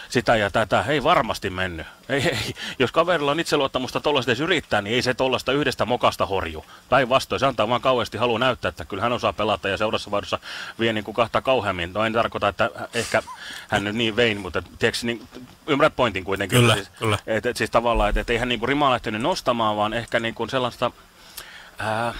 sitä ja tätä. Ei varmasti mennyt. Ei, ei. Jos kaverilla on itseluottamusta tuollaista edes yrittää, niin ei se tuollaista yhdestä mokasta horju. Päinvastoin, se antaa vaan kauheasti halu näyttää, että kyllä hän osaa pelata ja seurassa vaihdossa vie niin kuin kahta kauheammin. No en tarkoita, että ehkä hän nyt niin vein, mutta tiedätkö, niin, ymmärrät pointin kuitenkin. Kyllä, siis, kyllä. Et, et, siis tavallaan, että et ei hän niin kuin rimaa lähtenyt nostamaan, vaan ehkä niin kuin sellaista... Ää,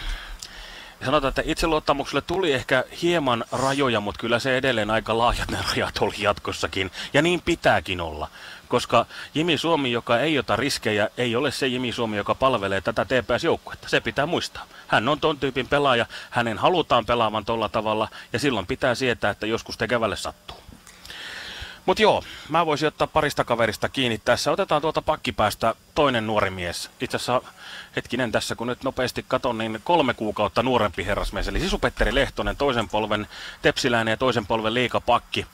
sanotaan, että itseluottamukselle tuli ehkä hieman rajoja, mutta kyllä se edelleen aika laajat ne rajat oli jatkossakin. Ja niin pitääkin olla. Koska Jimi Suomi, joka ei ota riskejä, ei ole se Jimi Suomi, joka palvelee tätä TPS-joukkuetta. Se pitää muistaa. Hän on ton tyypin pelaaja, hänen halutaan pelaavan tolla tavalla, ja silloin pitää sietää, että joskus tekevälle sattuu. Mutta joo, mä voisin ottaa parista kaverista kiinni tässä. Otetaan tuolta pakkipäästä toinen nuori mies. Itse asiassa hetkinen tässä, kun nyt nopeasti katon, niin kolme kuukautta nuorempi herrasmies. Eli Sisu-Petteri Lehtonen, toisen polven tepsiläinen ja toisen polven liikapakki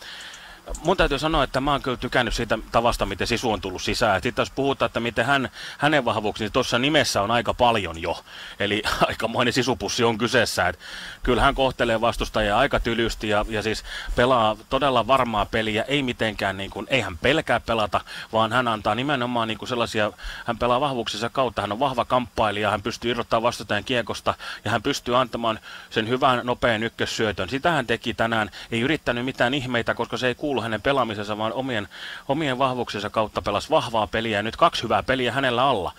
mun täytyy sanoa, että mä oon kyllä tykännyt siitä tavasta, miten Sisu on tullut sisään. Sitten jos puhutaan, että miten hän, hänen vahvuuksiin, niin tuossa nimessä on aika paljon jo. Eli (laughs) aikamoinen sisupussi on kyseessä. Että kyllä hän kohtelee vastustajia aika tylysti ja, ja siis pelaa todella varmaa peliä. Ei mitenkään, niin kuin, ei hän pelkää pelata, vaan hän antaa nimenomaan niin kuin sellaisia, hän pelaa vahvuuksensa kautta. Hän on vahva kamppailija, hän pystyy irrottamaan vastustajan kiekosta ja hän pystyy antamaan sen hyvän nopean ykkössyötön. Sitä hän teki tänään. Ei yrittänyt mitään ihmeitä, koska se ei kuulu hänen pelaamisensa, vaan omien, omien vahvuuksensa kautta pelasi vahvaa peliä ja nyt kaksi hyvää peliä hänellä alla.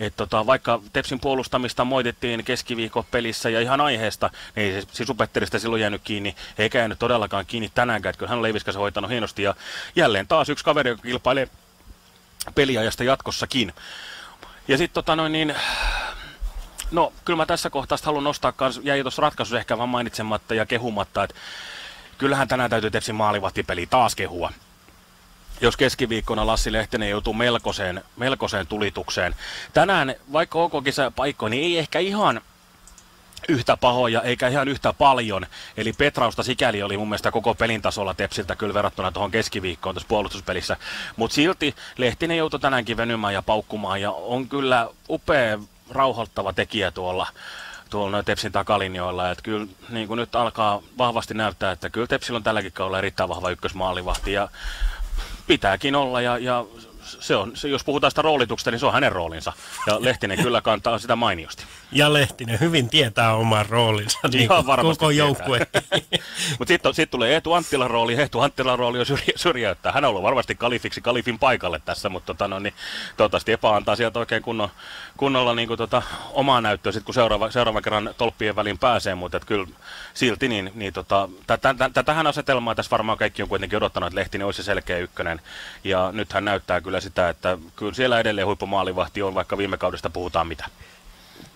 Et tota, vaikka Tepsin puolustamista moitettiin keskiviikon pelissä ja ihan aiheesta, niin ei Sisupetteristä silloin jäänyt kiinni, eikä jäänyt todellakaan kiinni tänäänkään, että kyllä hän on Leiviskässä hoitanut hienosti ja jälleen taas yksi kaveri, joka kilpailee peliajasta jatkossakin. Ja sitten tota noin niin, no kyllä mä tässä kohtaa haluan nostaa kans, jäi tuossa ratkaisussa ehkä vaan mainitsematta ja kehumatta, että kyllähän tänään täytyy Tepsin maalivahtipeli taas kehua. Jos keskiviikkona Lassi Lehtinen joutuu melkoiseen, melkoiseen tulitukseen. Tänään, vaikka OK paikko, niin ei ehkä ihan yhtä pahoja eikä ihan yhtä paljon. Eli Petrausta sikäli oli mun mielestä koko pelin tasolla Tepsiltä kyllä verrattuna tuohon keskiviikkoon tuossa puolustuspelissä. Mutta silti Lehtinen joutui tänäänkin venymään ja paukkumaan ja on kyllä upea rauhoittava tekijä tuolla tuolla Tepsin takalinjoilla. Että kyllä niin kuin nyt alkaa vahvasti näyttää, että kyllä Tepsillä on tälläkin kaudella erittäin vahva ykkösmaalivahti ja pitääkin olla ja, ja se on, se, jos puhutaan sitä roolituksesta, niin se on hänen roolinsa. Ja Lehtinen kyllä kantaa sitä mainiosti. Ja Lehtinen hyvin tietää oman roolinsa, niin kuin koko joukkue. (laughs) Mutta sitten sit tulee Eetu Anttilan rooli. Eetu Anttilan rooli on syrjä, syrjäyttää. Hän on ollut varmasti kalifiksi kalifin paikalle tässä, mutta tota, no, niin, toivottavasti Epa antaa sieltä oikein kunnon, kunnolla niin kuin, tota, omaa näyttöä, sit, kun seuraava, seuraava kerran tolppien väliin pääsee. Mutta kyllä silti, niin, niin tota, tätähän asetelmaa tässä varmaan kaikki on kuitenkin odottanut, että Lehtinen olisi se selkeä ykkönen. Ja nyt hän näyttää kyllä sitä, että kyllä siellä edelleen huippumaalivahti on, vaikka viime kaudesta puhutaan mitä.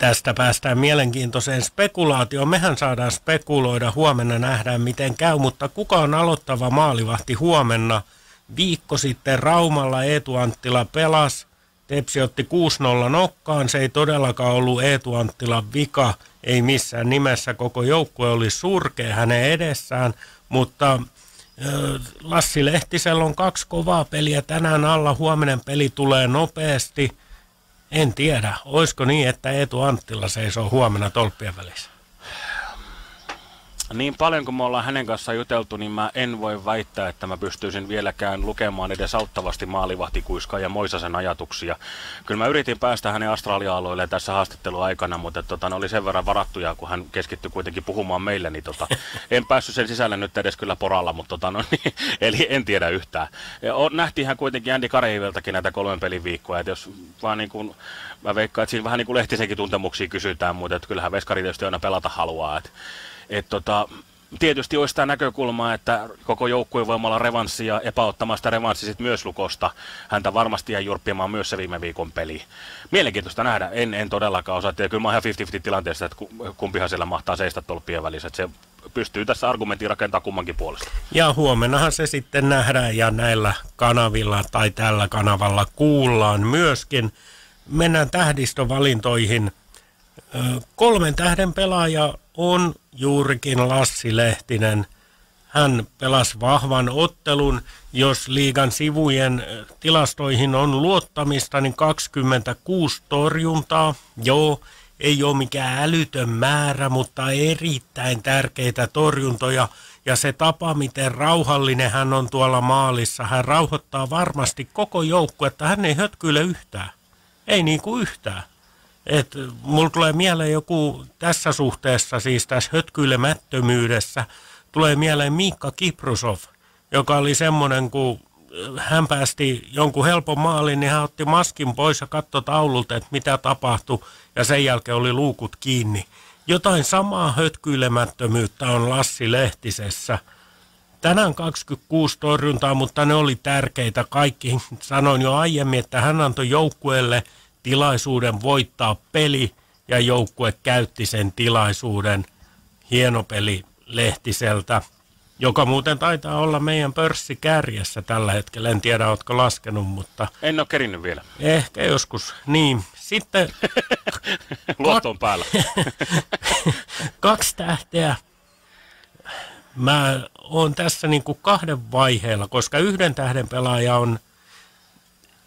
Tästä päästään mielenkiintoiseen spekulaatioon. Mehän saadaan spekuloida, huomenna nähdään miten käy, mutta kuka on aloittava maalivahti huomenna? Viikko sitten Raumalla Eetu Anttila pelasi, Tepsi otti 6-0 nokkaan, se ei todellakaan ollut Eetu Anttilan vika, ei missään nimessä koko joukkue oli surkea hänen edessään, mutta Lassi Lehtisellä on kaksi kovaa peliä tänään alla, huominen peli tulee nopeasti. En tiedä, olisiko niin, että Eetu Anttila seisoo huomenna tolppien välissä? Niin paljon kuin me ollaan hänen kanssaan juteltu, niin mä en voi väittää, että mä pystyisin vieläkään lukemaan edes auttavasti maalivahtikuiskaa ja Moisasen ajatuksia. Kyllä mä yritin päästä hänen Australia-alueelle tässä haastatteluaikana, mutta tota, ne oli sen verran varattuja, kun hän keskittyi kuitenkin puhumaan meille, niin tota, (laughs) en päässyt sen sisälle nyt edes kyllä poralla, mutta tota, no, niin, (laughs) eli en tiedä yhtään. Ja on, nähtiinhän kuitenkin Andy Kareiviltakin näitä kolmen pelin viikkoja, että jos vaan niin kuin, mä veikkaan, että siinä vähän niin kuin lehtisenkin tuntemuksia kysytään, mutta että kyllähän Veskari tietysti aina pelata haluaa, että et tota, tietysti olisi tämä näkökulma, että koko joukkue voi olla revanssi ja epäottamaan sitä revanssi sit myös lukosta. Häntä varmasti jäi jurppimaan myös se viime viikon peli. Mielenkiintoista nähdä, en, en todellakaan osaa. Ja kyllä mä ihan 50-50 tilanteessa, että kumpihan siellä mahtaa seistä tolppien välissä. Että se pystyy tässä argumentin rakentamaan kummankin puolesta. Ja huomennahan se sitten nähdään ja näillä kanavilla tai tällä kanavalla kuullaan myöskin. Mennään tähdistövalintoihin. Kolmen tähden pelaaja on juurikin Lassi Lehtinen. Hän pelasi vahvan ottelun. Jos liigan sivujen tilastoihin on luottamista, niin 26 torjuntaa. Joo, ei ole mikään älytön määrä, mutta erittäin tärkeitä torjuntoja. Ja se tapa, miten rauhallinen hän on tuolla maalissa, hän rauhoittaa varmasti koko että Hän ei hötkyile yhtään. Ei niin kuin yhtään. Et mulla tulee mieleen joku tässä suhteessa, siis tässä hötkyilemättömyydessä, tulee mieleen Miikka Kiprusov, joka oli semmoinen, kun hän päästi jonkun helpon maalin, niin hän otti maskin pois ja katsoi taululta, että mitä tapahtui, ja sen jälkeen oli luukut kiinni. Jotain samaa hötkyilemättömyyttä on Lassi Lehtisessä. Tänään 26 torjuntaa, mutta ne oli tärkeitä kaikki. Sanoin jo aiemmin, että hän antoi joukkueelle – tilaisuuden voittaa peli ja joukkue käytti sen tilaisuuden. Hieno peli Lehtiseltä, joka muuten taitaa olla meidän pörssikärjessä tällä hetkellä. En tiedä, oletko laskenut, mutta... En ole kerinnyt vielä. Ehkä joskus. Niin, sitten... (laughs) Luotto on päällä. (laughs) kaksi tähteä. Mä oon tässä niin kuin kahden vaiheella, koska yhden tähden pelaaja on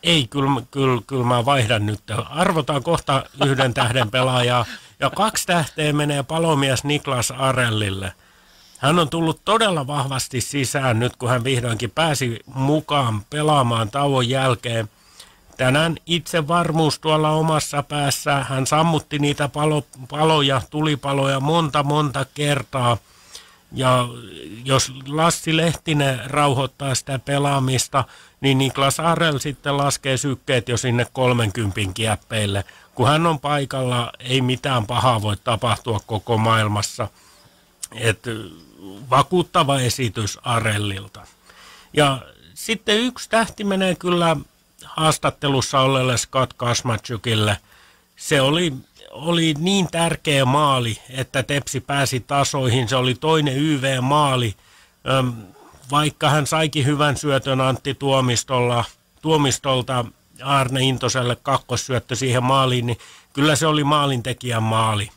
ei, kyllä, kyllä, kyllä mä vaihdan nyt. Arvotaan kohta yhden (laughs) tähden pelaajaa. Ja kaksi tähteä menee palomies Niklas Arellille. Hän on tullut todella vahvasti sisään nyt, kun hän vihdoinkin pääsi mukaan pelaamaan tauon jälkeen. Tänään itse varmuus tuolla omassa päässä. Hän sammutti niitä palo, paloja, tulipaloja monta monta kertaa. Ja jos Lassi Lehtinen rauhoittaa sitä pelaamista, niin Niklas Arel sitten laskee sykkeet jo sinne 30 kieppeille. Kun hän on paikalla, ei mitään pahaa voi tapahtua koko maailmassa. Et vakuuttava esitys Arellilta. Ja sitten yksi tähti menee kyllä haastattelussa olleelle Scott Kasmachukille. Se oli, oli niin tärkeä maali, että Tepsi pääsi tasoihin. Se oli toinen YV-maali vaikka hän saikin hyvän syötön Antti Tuomistolla, Tuomistolta Arne Intoselle kakkossyöttö siihen maaliin, niin kyllä se oli maalintekijän maali.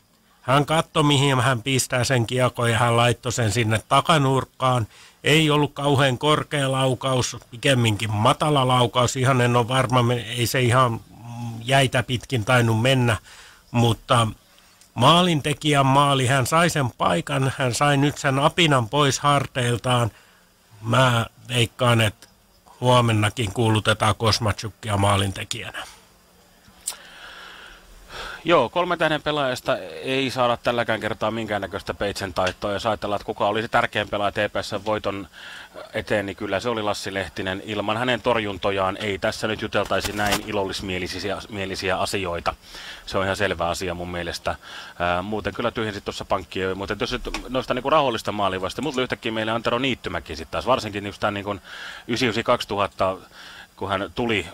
Hän katsoi, mihin hän pistää sen kiekon ja hän laittoi sen sinne takanurkkaan. Ei ollut kauhean korkea laukaus, pikemminkin matala laukaus. Ihan en ole varma, ei se ihan jäitä pitkin tainnut mennä, mutta maalintekijän maali, hän sai sen paikan, hän sai nyt sen apinan pois harteiltaan – Mä veikkaan, että huomennakin kuulutetaan Kosmatsukkia maalintekijänä. Joo, kolme tähden pelaajasta ei saada tälläkään kertaa minkäännäköistä peitsen taittoa. Jos ajatellaan, että kuka oli se tärkein pelaaja TPS voiton eteen, niin kyllä se oli Lassi Lehtinen. Ilman hänen torjuntojaan ei tässä nyt juteltaisi näin ilollismielisiä mielisiä asioita. Se on ihan selvä asia mun mielestä. Ää, muuten kyllä tyhjensi tuossa pankkia. Mutta jos noista niinku rauhallista maalivasta, mutta yhtäkkiä meille Antero Niittymäki sitten taas. Varsinkin just tämän niin 99 kun hän tuli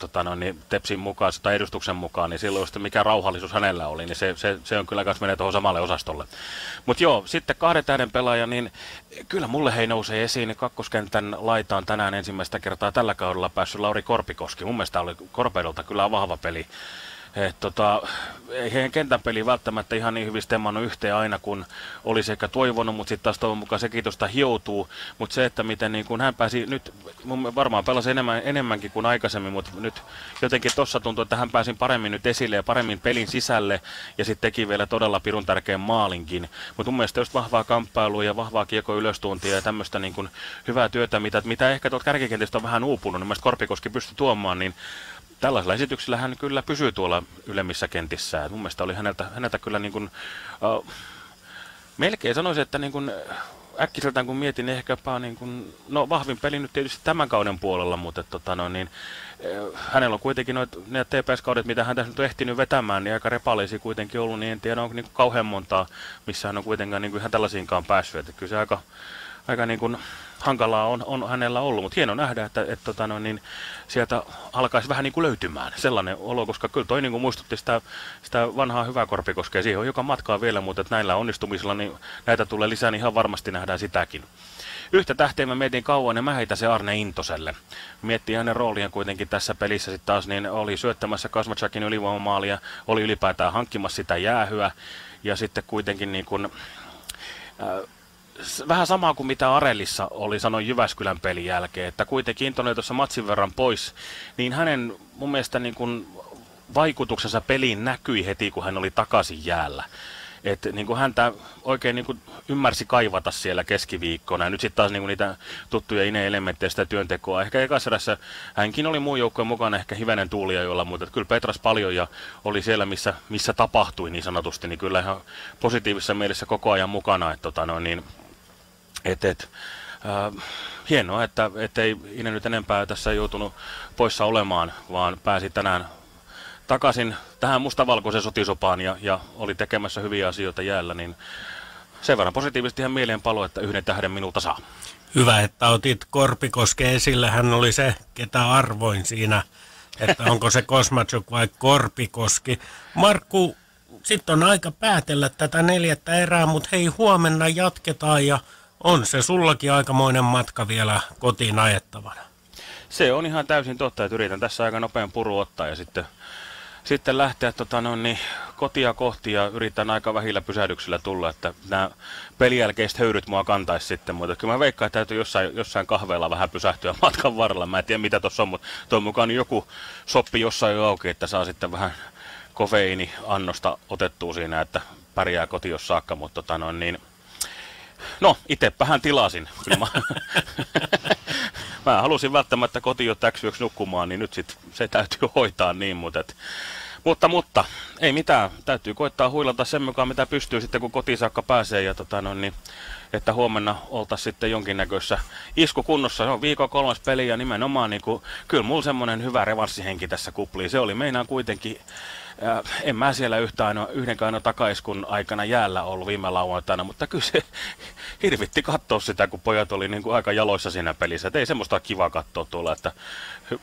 tota no, niin Tepsin mukaan tai edustuksen mukaan, niin silloin sitten mikä rauhallisuus hänellä oli, niin se, se, se on kyllä myös menee tuohon samalle osastolle. Mutta joo, sitten kahden tähden pelaaja, niin kyllä mulle hei nousee esiin, niin kakkoskentän laitaan tänään ensimmäistä kertaa tällä kaudella päässyt Lauri Korpikoski. Mun mielestä oli Korpeidolta kyllä vahva peli et, tota, ei heidän kentän peli välttämättä ihan niin hyvin stemmannut yhteen aina, kun olisi ehkä toivonut, mutta sitten taas toivon mukaan sekin tuosta hioutuu. Mutta se, että miten niin kun hän pääsi nyt, varmaan pelasi enemmän, enemmänkin kuin aikaisemmin, mutta nyt jotenkin tuossa tuntuu, että hän pääsi paremmin nyt esille ja paremmin pelin sisälle ja sitten teki vielä todella pirun tärkeän maalinkin. Mutta mun mielestä just vahvaa kamppailua ja vahvaa kiekko ylöstuntia ja tämmöistä niin kun hyvää työtä, mitä, mitä ehkä tuolta kärkikentistä on vähän uupunut, niin Korpikoski pystyi tuomaan, niin tällaisella esityksellä hän kyllä pysyy tuolla ylemmissä kentissä. mun mielestä oli häneltä, häneltä kyllä niin kuin, uh, melkein sanoisin, että niin kuin, äkkiseltään kun mietin, niin ehkäpä niin kuin, no vahvin peli nyt tietysti tämän kauden puolella, mutta tota no, niin, hänellä on kuitenkin noit, ne TPS-kaudet, mitä hän tässä nyt on ehtinyt vetämään, niin aika repaleisi kuitenkin ollut, niin en tiedä onko niin kauhean montaa, missä hän on kuitenkaan niin kuin ihan tällaisiinkaan päässyt. Että kyllä se aika, aika niin kuin hankalaa on, on hänellä ollut, mutta hieno nähdä, että et, tota no, niin sieltä alkaisi vähän niin kuin löytymään sellainen olo, koska kyllä toi niin kuin muistutti sitä, sitä vanhaa hyvää korpikoskea, siihen on joka matkaa vielä, mutta että näillä onnistumisilla niin näitä tulee lisää, niin ihan varmasti nähdään sitäkin. Yhtä tähteä mä mietin kauan ja mä heitä se Arne Intoselle. Miettii hänen roolia kuitenkin tässä pelissä sitten taas, niin oli syöttämässä Kasmachakin ylivoimamaalia, oli ylipäätään hankkimassa sitä jäähyä ja sitten kuitenkin niin kuin, äh, vähän samaa kuin mitä Arellissa oli sanoi Jyväskylän pelin jälkeen, että kuitenkin Intonen tuossa matsin verran pois, niin hänen mun mielestä niin kuin vaikutuksensa peliin näkyi heti, kun hän oli takaisin jäällä. Että niin kuin häntä oikein niin kuin ymmärsi kaivata siellä keskiviikkona. Ja nyt sitten taas niin kuin niitä tuttuja ine-elementtejä sitä työntekoa. Ehkä ekasrässä hänkin oli muun joukkojen mukana ehkä hivenen tuulia joilla, mutta kyllä Petras paljon ja oli siellä, missä, missä tapahtui niin sanotusti. Niin kyllä ihan positiivisessa mielessä koko ajan mukana. Että tota, no, niin, et, et, äh, hienoa, että ei Ine nyt enempää tässä joutunut poissa olemaan, vaan pääsi tänään takaisin tähän mustavalkoisen sotisopaan ja, ja oli tekemässä hyviä asioita jäällä, niin sen verran positiivisesti ihan mieleen palo, että yhden tähden minulta saa. Hyvä, että otit Korpikoske esille. Hän oli se, ketä arvoin siinä, että onko se Kosmatsuk vai Korpikoski. Markku, sitten on aika päätellä tätä neljättä erää, mutta hei, huomenna jatketaan ja on se sullakin aikamoinen matka vielä kotiin ajettavana. Se on ihan täysin totta, että yritän tässä aika nopean puru ottaa ja sitten, sitten lähteä tota, no, niin, kotia kohti ja yritän aika vähillä pysähdyksillä tulla, että nämä pelijälkeiset höyryt mua kantaisi sitten, mutta kyllä mä veikkaan, että täytyy jossain, jossain kahveella vähän pysähtyä (laughs) matkan varrella. Mä en tiedä mitä tuossa on, mutta tuon mukaan joku soppi jossain jo auki, että saa sitten vähän kofeiini annosta otettua siinä, että pärjää kotiin saakka, mutta tota, no, niin, No, tilasin. Kyllä mä, (laughs) mä halusin välttämättä kotiin jo täksyöksi nukkumaan, niin nyt sit se täytyy hoitaa niin, mutta, et, mutta, mutta ei mitään. Täytyy koittaa huilata sen mukaan, mitä pystyy sitten, kun kotiin saakka pääsee. Ja tota, no, niin, että huomenna oltaisiin sitten jonkinnäköisessä iskukunnossa. Se on viikon kolmas peli ja nimenomaan, niin kuin, kyllä mulla semmoinen hyvä revanssihenki tässä kupliin. Se oli meinaan kuitenkin ja en mä siellä yhtä ainoa, yhdenkään ainoa takaiskun aikana jäällä ollut viime lauantaina, mutta kyllä se (laughs) hirvitti katsoa sitä, kun pojat oli niin kuin aika jaloissa siinä pelissä. Et ei semmoista kiva katsoa tuolla, että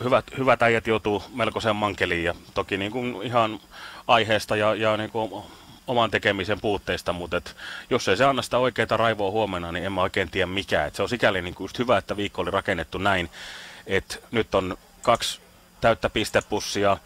hyvät, hyvät äijät joutuu melkoiseen mankeliin ja toki niin kuin ihan aiheesta ja, ja niin kuin oman tekemisen puutteista, mutta et, jos ei se anna sitä oikeaa raivoa huomenna, niin en mä oikein tiedä mikä. Et se on sikäli niin kuin just hyvä, että viikko oli rakennettu näin, että nyt on kaksi täyttä pistepussia,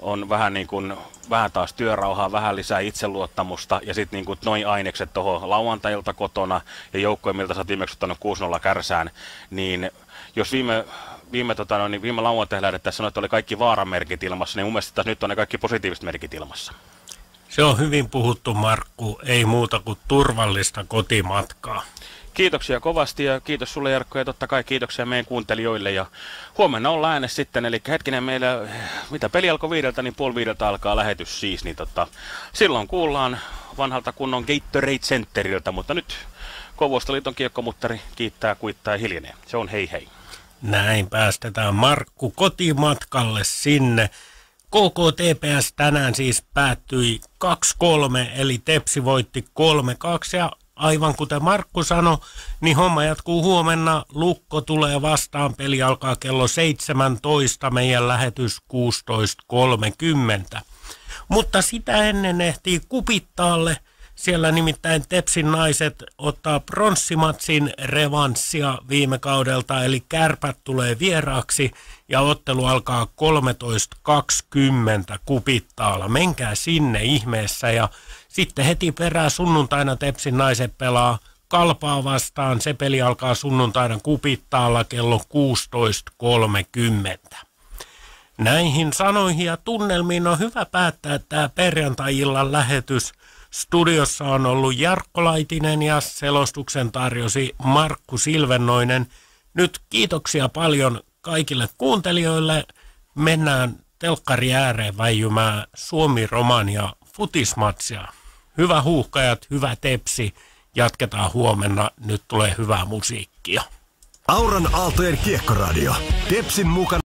on vähän niin kuin, vähän taas työrauhaa, vähän lisää itseluottamusta ja sitten niin noin ainekset tuohon lauantailta kotona ja joukkojen, miltä sä oot viimeksi ottanut 6-0 kärsään, niin jos viime, viime, tota, no, niin viime lauantaina lähdettäessä sanoa, että oli kaikki vaaramerkit ilmassa, niin mun mielestä nyt on ne kaikki positiiviset merkit ilmassa. Se on hyvin puhuttu, Markku. Ei muuta kuin turvallista kotimatkaa. Kiitoksia kovasti ja kiitos sulle Jarkko ja totta kai kiitoksia meidän kuuntelijoille. Ja huomenna on äänes sitten, eli hetkinen meillä, mitä peli alkoi viideltä, niin puoli viideltä alkaa lähetys siis. Niin tota, silloin kuullaan vanhalta kunnon Gatorade Centeriltä, mutta nyt Kouvostoliiton kiekkomuttari kiittää, kuittaa ja hiljenee. Se on hei hei. Näin päästetään Markku kotimatkalle sinne. KKTPS tänään siis päättyi 2-3, eli Tepsi voitti 3-2 ja aivan kuten Markku sanoi, niin homma jatkuu huomenna. Lukko tulee vastaan. Peli alkaa kello 17, meidän lähetys 16.30. Mutta sitä ennen ehtii kupittaalle. Siellä nimittäin Tepsin naiset ottaa pronssimatsin revanssia viime kaudelta, eli kärpät tulee vieraaksi ja ottelu alkaa 13.20 kupittaalla. Menkää sinne ihmeessä ja sitten heti perään sunnuntaina Tepsin naiset pelaa Kalpaa vastaan. Se peli alkaa sunnuntaina kupittaalla kello 16.30. Näihin sanoihin ja tunnelmiin on hyvä päättää tämä perjantai-illan lähetys. Studiossa on ollut Jarkko Laitinen ja selostuksen tarjosi Markku Silvennoinen. Nyt kiitoksia paljon kaikille kuuntelijoille. Mennään telkkari ääreen väijymään Suomi-Romania futismatsia. Hyvä huuhkajat, hyvä tepsi. Jatketaan huomenna. Nyt tulee hyvää musiikkia. Auran Aaltojen kiekkoradio. Tepsin mukana.